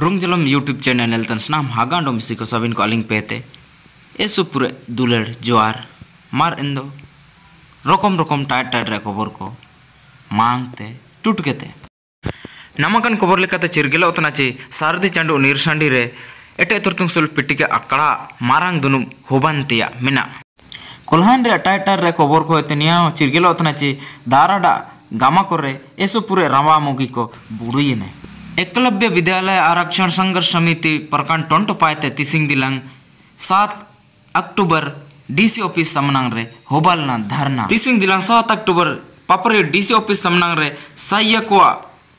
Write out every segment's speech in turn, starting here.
रुंग जलम YouTube channel नेलतन स्नाम हागांडो मिसी को सबिन को अलिंग पेते एसु पूरे दुलड़ जोआर मार इंदो रकम रकम टाइट टाइट रे खबर को मांगते टूट केते नमकन खबर लेकाते चिरगिला उतना चे सारदी चांडो निरसांडी रे एटे तुरतुंग सुल पिटिके अकड़ा मारांग दुनु होबानतिया मिना कोल्हान रे टाइट टाइट रे खबर को एतनिया चिरगिला उतना चे दाराडा गामा करे एसु पूरे रावा मुगी को बुड़ुई ने एकलव्य विद्यालय आरक्षण संघर्ष समिति प्रखंड टोंट पाते तिसिंग दिलंग। सात अक्टूबर डीसी ऑफ़िस समनांग रे होबालना धरना। तिसिंग दिलंग सात अक्टूबर पापरे डीसी ऑफ़िस समनांग रे सैयकवा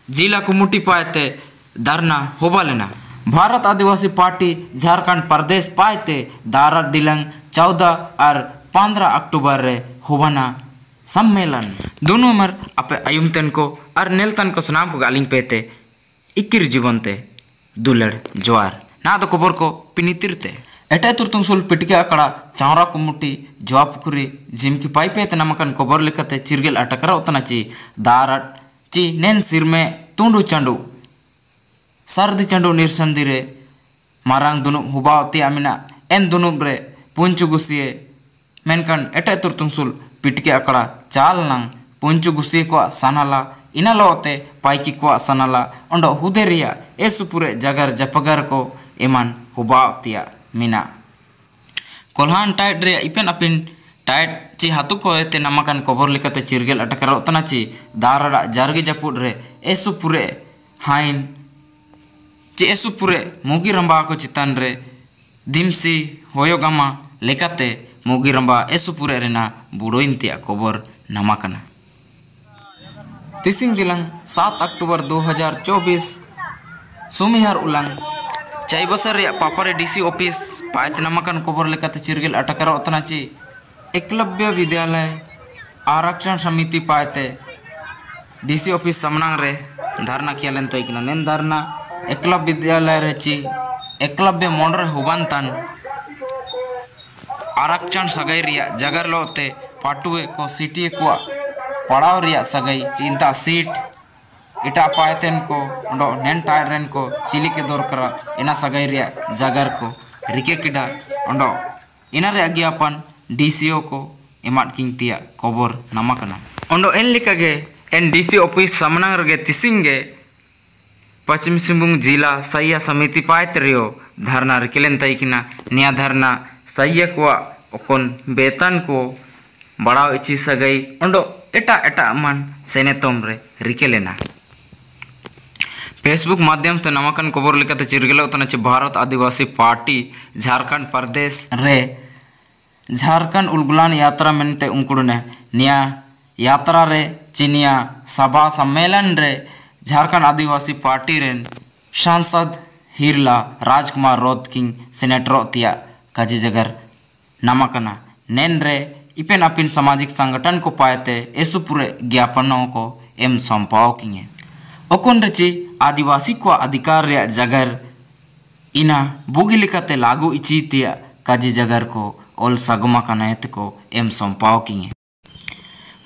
जिला कुमुटी पाते धरना होबालेना। भारत आदिवासी पार्टी झारखंड प्रदेश पाते दारा दिलंग चौदह और पंद्रह अक्टूबर रे होबाना सम्मेलन। दोनों मर अपे अयुमतन को और नेलतन को सनाम को गालिंग पेते। इक्किर जीवनते, दुलड़ जोआर ना तो खबर को पिनितिरते एटे तुरतुंग सुल पिटके अकड़ा चावरा कुमुटी जोआ पुकुरी जिमकी पाइपे ते नमकन खबर लेकते चिरगेल अटकरा उतना ची दारट ची, नेन सिर में तुंडू चंडू, सर्दी चंडू निरसंदी रे, मारांग दुनु हुबावती आमिना, एन दुनु रे, पुंचु गुसिए मेनकन एटे तुरतुंग सुल पिटके अकड़ा चाल नंग, पुंचु गुसिए को सानाला इनालोते पाइकी को सनाला ओंडो हुदेरिया एसुपुरे जगर जपगर को एमान हुबातिया मिना। कोल्हान टाइट रे इपेन अपिन टाइट ची हातु को एते नमकन कबर लिकते चिरगेल अटकरो तना ची दारड़ा जारगे जपुड रे एसुपुरे हाइन, ची एसुपुरे मुगी रंबा को चितान रे, दिमसी होयोगामा लेकाते मुगी रंबा एसुपुरे रेना बुड़ोइनतिया कबर नमकना। तिसिंग दिलंग सात अक्टूबर 2024 सुमिहार उलंग चाइबसर पापारे डीसी ऑफ़िस, पायत नमकन खबर लेकाते चिरगिल अटकर उतनाची एकलव्य विद्यालय, आरक्षण समिति पायते, डीसी ऑफ़िस समनांग रे, धरना किया लेन तो इकना नेन धरना, एकलव्य विद्यालय रे ची, एकलव्य मोंडर हुबंतन आरक्षण सगाई रिया जगर लोते पाटुए को सिटी को पड़ाव सगई, चिंता सीट, इटा पायतेन को नेन टायरन को, चिली के दौर इना सगई रिया जगर को, रिके किडा अंडो इना रे अज्ञापन डीसीओ को एमाट किंतिया खबर नामाकना। अंडो एन लिकागे एन डीसी ऑफ़िस सामनांग रगे तिसिंगे पश्चिम सिंहभूम जिला सैया समिति पायत रियो, धरना रिकेलेन तैकिना, निया धरना सैया को वेतन को बढ़ाव इची सगई अंडो एटा एटा मन सेनेतोम रे रिके लेना। फेसबुक माध्यम से नमकन खबर लेकर चिरगल भारत आदिवासी पार्टी, झारखंड प्रदेश रे, झारखंड उलगुलान यात्रा मनते उनकुड़ने निया यात्रा रे, चिनिया सभा सम्मेलन रे, झारखंड आदिवासी पार्टी रे, सांसद हिरला राजकुमार रोद किंग, सेनेटर तिया काजी जगर नमकना, नेन रे इपेन अपिन सामाजिक संगठन को पाते ऐसुपुरे ज्ञापनों को एम सौंपाओ किए। ओकुन रची आदिवासी को अधिकार जगर इना बुगी लिखते लागू इचीतिया काजी जगर को ओल सगमा कनायत को एम सौंपाओ किए।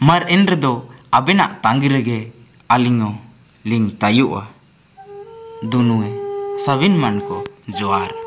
मर इन दो अबिना तांगिरगे अलिंगो लिंग तायुआ। दुनुए सबिन मन को जोआर